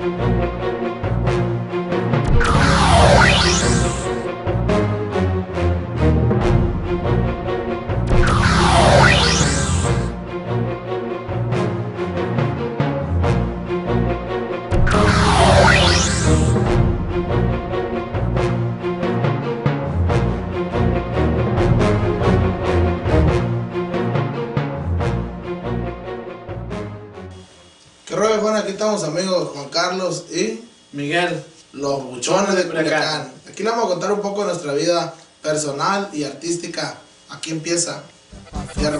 ¿Qué rollo, Aquí estamos amigos Juan Carlos y Miguel, los buchones de Culiacán. Aquí le vamos a contar un poco de nuestra vida personal y artística. Aquí empieza. Fierro.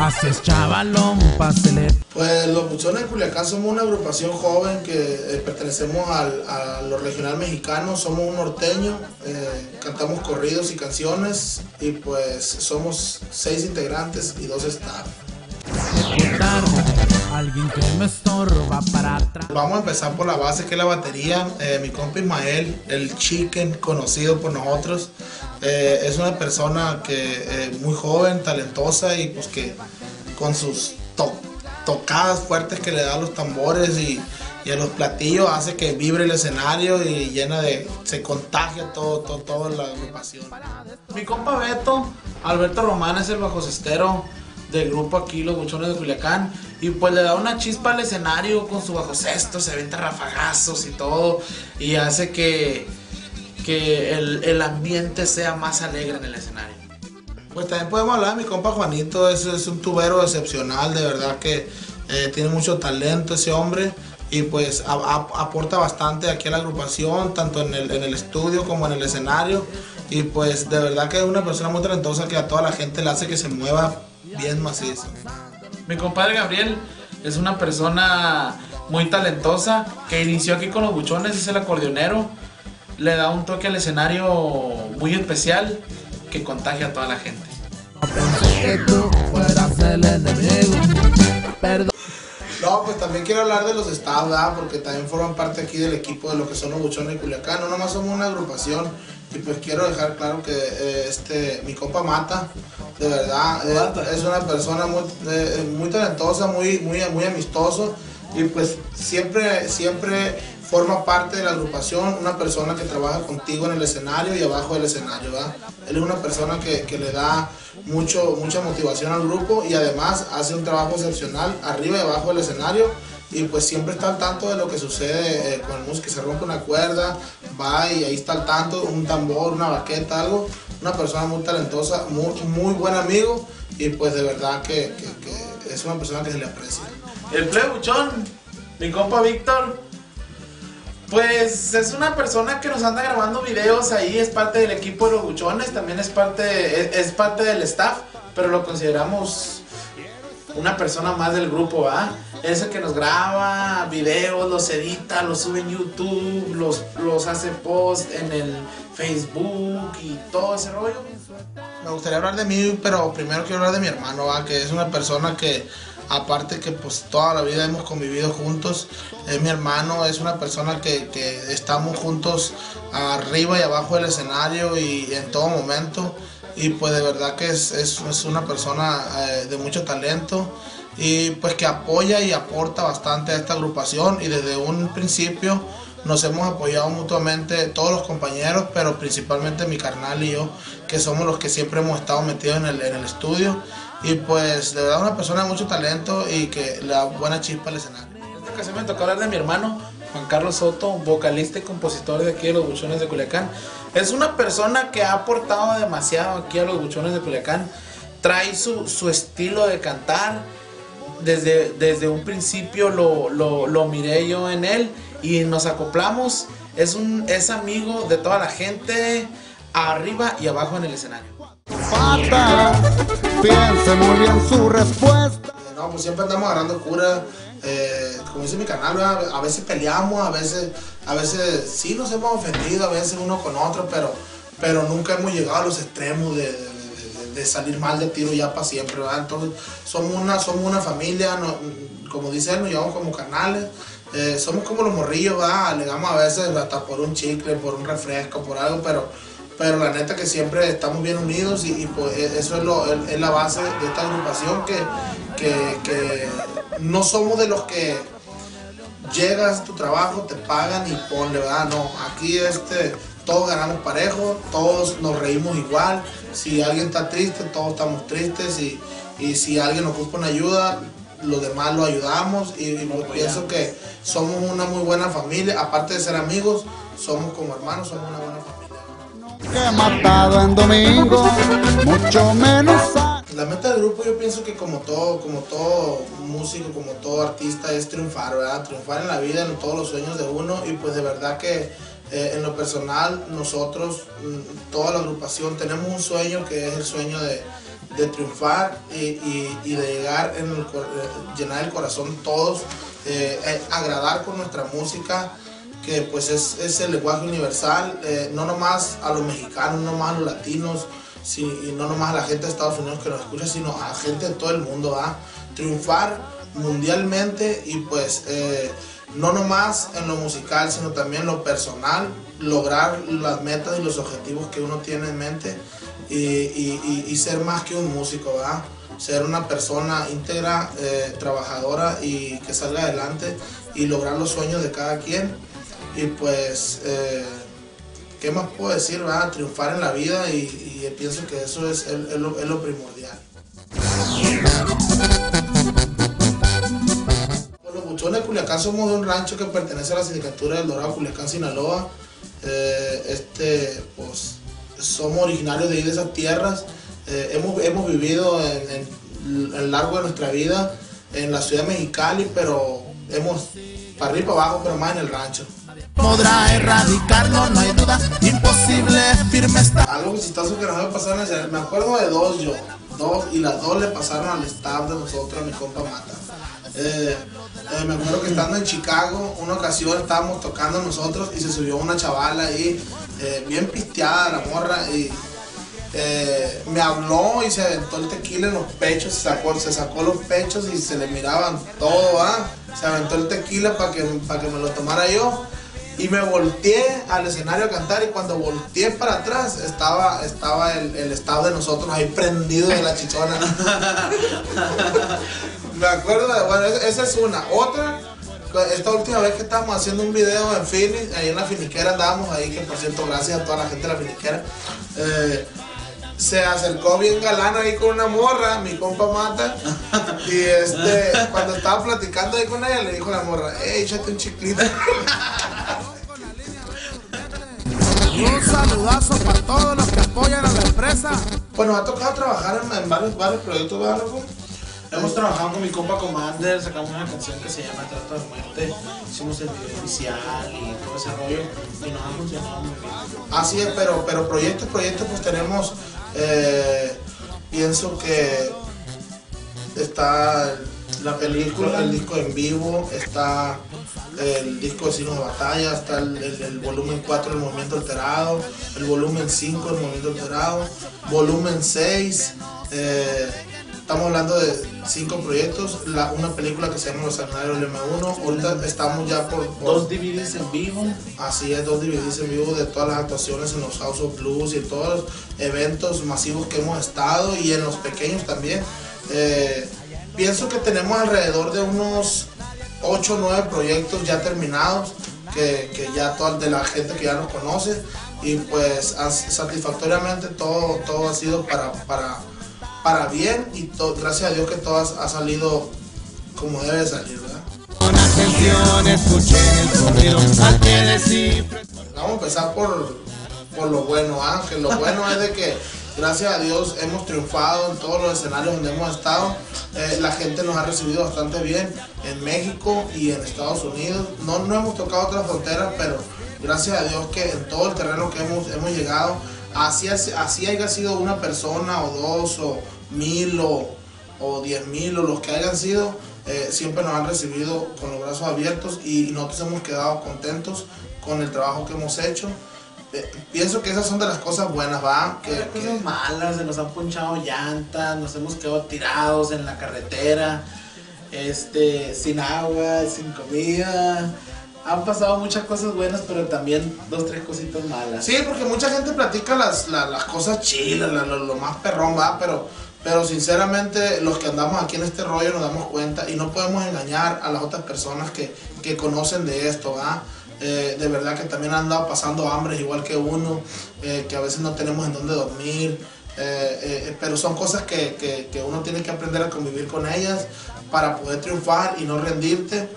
Haces chavalón, pásele. Pues los buchones de Culiacán somos una agrupación joven que eh, pertenecemos al, a lo regional mexicano, somos un norteño, eh, cantamos corridos y canciones y pues somos seis integrantes y dos staff. Alguien que me estorba para atrás. Vamos a empezar por la base que es la batería. Eh, mi compa Ismael, el chicken conocido por nosotros, eh, es una persona que eh, muy joven, talentosa y pues que con sus to- tocadas fuertes que le da a los tambores y, y a los platillos hace que vibre el escenario y llena de, se contagia todo, todo, toda la agrupación. mi compa Beto, Alberto Román es el bajo cestero del grupo aquí, los buchones de Culiacán. Y pues le da una chispa al escenario con su bajo cesto, se venta rafagazos y todo. Y hace que, que el, el ambiente sea más alegre en el escenario. Pues también podemos hablar de mi compa Juanito, es, es un tubero excepcional, de verdad que eh, tiene mucho talento ese hombre y pues a- a- aporta bastante aquí a la agrupación, tanto en el, en el estudio como en el escenario y pues de verdad que es una persona muy talentosa que a toda la gente le hace que se mueva bien macizo. Mi compadre Gabriel es una persona muy talentosa que inició aquí con los buchones, es el acordeonero. Le da un toque al escenario muy especial que contagia a toda la gente. No pues también quiero hablar de los staff, ¿verdad? Porque también forman parte aquí del equipo de lo que son los buchones de Culiacán. No nomás somos una agrupación. Y pues quiero dejar claro que eh, este, mi compa Mata, de verdad, eh, es una persona muy, eh, muy talentosa, muy, muy, muy amistoso. Y pues siempre, siempre forma parte de la agrupación, una persona que trabaja contigo en el escenario y abajo del escenario, ¿verdad? Él es una persona que, que le da mucho, mucha motivación al grupo y además hace un trabajo excepcional arriba y abajo del escenario y pues siempre está al tanto de lo que sucede eh, con el músico, se rompe una cuerda, va y ahí está al tanto, un tambor, una baqueta, algo, una persona muy talentosa, muy, muy buen amigo y pues de verdad que, es una persona que se le aprecia. El plebe buchón, mi compa Víctor, pues es una persona que nos anda grabando videos ahí, es parte del equipo de los buchones, también es parte, es parte del staff, pero lo consideramos una persona más del grupo, ¿va? Es el que nos graba videos, los edita, los sube en YouTube, los, los hace post en el Facebook y todo ese rollo. Me gustaría hablar de mí, pero primero quiero hablar de mi hermano, ¿va? que es una persona que, aparte que pues toda la vida hemos convivido juntos, es mi hermano, es una persona que, que estamos juntos arriba y abajo del escenario y en todo momento. Y pues de verdad que es, es- es una persona eh, de mucho talento y pues que apoya y aporta bastante a esta agrupación y desde un principio nos hemos apoyado mutuamente todos los compañeros, pero principalmente mi carnal y yo, que somos los que siempre hemos estado metidos en el, en el estudio. Y pues de verdad una persona de mucho talento y que le da buena chispa al escenario. En esta ocasión me tocó hablar de mi hermano, Juan Carlos Soto, vocalista y compositor de aquí de los Buchones de Culiacán. Es una persona que ha aportado demasiado aquí a los Buchones de Culiacán. Trae su, su estilo de cantar. Desde, desde un principio lo, lo, lo miré yo en él y nos acoplamos. Es, un, es amigo de toda la gente, arriba y abajo en el escenario. Piense muy bien su respuesta. Siempre andamos agarrando cura. eh, como dice mi canal, a veces peleamos, a veces, a veces sí nos hemos ofendido, a veces uno con otro, pero, pero nunca hemos llegado a los extremos de, de- salir mal de tiro ya para siempre, ¿verdad? Somos una, somos una familia, como dice él, nos llevamos como canales. eh, somos como los morrillos, ¿verdad? Alegamos a veces hasta por un chicle, por un refresco, por algo, pero, pero la neta que siempre estamos bien unidos y, pues, e- eso es, lo, es la base de esta agrupación que, que, no somos de los que llegas tu trabajo, te pagan y ponle, ¿verdad? No, aquí este, todos ganamos parejo, todos nos reímos igual. Si alguien está triste, todos estamos tristes y, y si alguien ocupa una ayuda, los demás lo ayudamos y, pienso que somos una muy buena familia, aparte de ser amigos, somos como hermanos, somos una buena familia. que matado en domingo, mucho menos. La meta del grupo yo pienso que como todo, como todo músico, como todo artista es triunfar, ¿verdad? Triunfar en la vida, en todos los sueños de uno y pues de verdad que eh, en lo personal nosotros, mm, toda la agrupación tenemos un sueño que es el sueño de, de triunfar y, y- de llegar en el eh, llenar el corazón todos, eh, agradar con nuestra música que pues es, es el lenguaje universal, no nomás a los mexicanos, no nomás a los latinos, si- y no nomás a la gente de Estados Unidos que nos escucha, sino a gente de todo el mundo, ¿va? Triunfar mundialmente y pues eh, no nomás en lo musical, sino también en lo personal, lograr las metas y los objetivos que uno tiene en mente y, y- y- y ser más que un músico, ¿verdad? Ser una persona íntegra, eh, trabajadora y que salga adelante y lograr los sueños de cada quien. Y pues, eh, ¿qué más puedo decir? ¿verdad? Triunfar en la vida y, pienso que eso es, es- lo, primordial. Los buchones de Culiacán somos de un rancho que pertenece a la sindicatura del Dorado, Culiacán, Sinaloa. Eh, este, pues, somos originarios de ahí de esas tierras. Eh, hemos, hemos vivido en el largo de nuestra vida en la ciudad de Mexicali, pero hemos para arriba y para abajo, pero más en el rancho. Podrá erradicarlo, no hay Algo chistoso que nos a pasar me acuerdo de dos yo, dos, y las dos le pasaron al staff de nosotros, a mi compa Mata. Eh, eh, me acuerdo que estando en Chicago, una ocasión estábamos tocando nosotros y se subió una chavala ahí, eh, bien pisteada la morra, y me habló y se aventó el tequila en los pechos, se sacó, se sacó los pechos y se le miraban todo, ¿ah? Se aventó el tequila para que, para que me lo tomara yo. Y me volteé al escenario a cantar y cuando volteé para atrás estaba, estaba el, el estado de nosotros ahí prendido de la chichona. me acuerdo de, bueno, esa- es una. Otra, esta última vez que estábamos haciendo un video en Phoenix, ahí en la finiquera andábamos ahí, que por cierto, gracias a toda la gente de la finiquera. eh, se acercó bien galán ahí con una morra, mi compa Mata. Y este, cuando estaba platicando ahí con ella, le dijo a la morra, hey, échate un chiclito. Un saludazo para todos los que apoyan a la empresa. Bueno, ha tocado trabajar en, en varios, varios proyectos, ¿verdad, loco? Hemos trabajado con mi compa Commander, sacamos una canción que se llama Trato de Muerte, hicimos el video oficial y todo ese rollo y nos ha funcionado muy bien. Así es, pero, pero proyectos, proyectos, pues tenemos, eh, pienso que está la película, el disco en vivo, está el disco de signos de batalla, está el, el- el volumen 4 del movimiento alterado, el volumen 5 del movimiento alterado, volumen 6, eh, estamos hablando de cinco proyectos, la- una película que se llama Los Sanguinarios del M1, ahorita estamos ya por, por Dos DVDs en vivo, Así es, dos DVDs en vivo de todas las actuaciones en los House of Blues y en todos los eventos masivos que hemos estado y en los pequeños también. Eh, pienso que tenemos alrededor de unos 8 o 9 proyectos ya terminados, que, que ya toda de la gente que ya nos conoce y pues satisfactoriamente todo, todo ha sido para, para, para bien y to- gracias a Dios que todo ha, ha salido como debe de salir, ¿verdad? Con atención escuché el sonido al que descifre. Vamos a empezar por, por lo bueno, ¿ah? que lo bueno es de que gracias a Dios hemos triunfado en todos los escenarios donde hemos estado. Eh, la gente nos ha recibido bastante bien en México y en Estados Unidos. No, no hemos tocado otras fronteras, pero gracias a Dios que en todo el terreno que hemos, hemos llegado, así, así, haya sido una persona o dos o mil o, o diez mil o los que hayan sido, eh, siempre nos han recibido con los brazos abiertos y nosotros hemos quedado contentos con el trabajo que hemos hecho. Eh, pienso que esas son de las cosas buenas, ¿va? Que, que- cosas malas, se nos han ponchado llantas, nos hemos quedado tirados en la carretera, este, sin agua, sin comida. Han pasado muchas cosas buenas, pero también dos, tres cositas malas. Sí, porque mucha gente platica las, la- las cosas chilas, la- lo, lo más perrón, va, pero Pero sinceramente los que andamos aquí en este rollo nos damos cuenta y no podemos engañar a las otras personas que, que conocen de esto, ¿verdad? Eh, de verdad que también han andado pasando hambre igual que uno, eh, que a veces no tenemos en dónde dormir, eh, eh, pero son cosas que, que- que uno tiene que aprender a convivir con ellas para poder triunfar y no rendirte,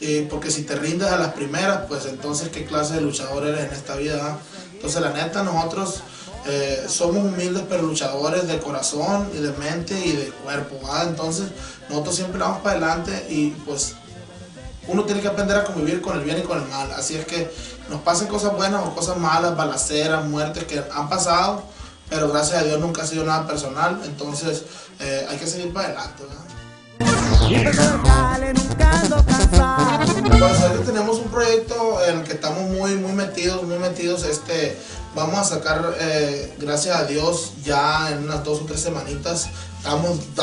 eh, porque si te rindes a las primeras, pues entonces qué clase de luchador eres en esta vida. ¿verdad? Entonces la neta nosotros eh, somos humildes pero luchadores de corazón y de mente y de cuerpo. ¿verdad? Entonces nosotros siempre vamos para adelante y pues uno tiene que aprender a convivir con el bien y con el mal. Así es que nos pasen cosas buenas o cosas malas, balaceras, muertes que han pasado, pero gracias a Dios nunca ha sido nada personal. Entonces eh, hay que seguir para adelante. ¿verdad? Pues ahorita tenemos un proyecto en el que estamos muy, muy metidos, muy metidos. Este, vamos a sacar, eh, gracias a Dios, ya en unas dos o tres semanitas, estamos